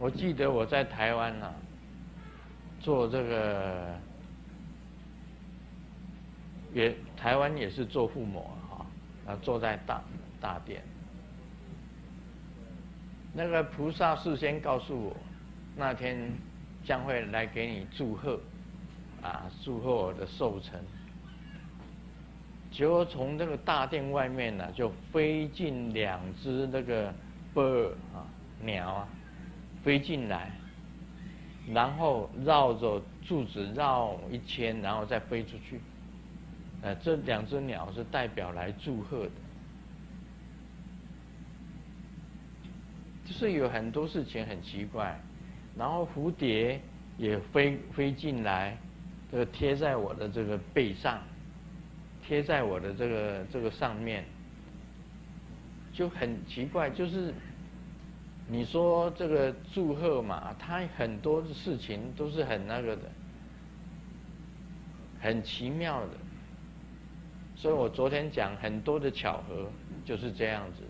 我记得我在台湾啊，做这个，也台湾也是做父母啊，啊坐在大大殿，那个菩萨事先告诉我，那天将会来给你祝贺，啊祝贺我的寿辰。结果从这个大殿外面呢，就飞进两只那个 bird 啊鸟啊。飞进来，然后绕着柱子绕一圈，然后再飞出去。呃，这两只鸟是代表来祝贺的。就是有很多事情很奇怪，然后蝴蝶也飞飞进来，这个贴在我的这个背上，贴在我的这个这个上面，就很奇怪，就是。你说这个祝贺嘛，他很多的事情都是很那个的，很奇妙的。所以我昨天讲很多的巧合就是这样子。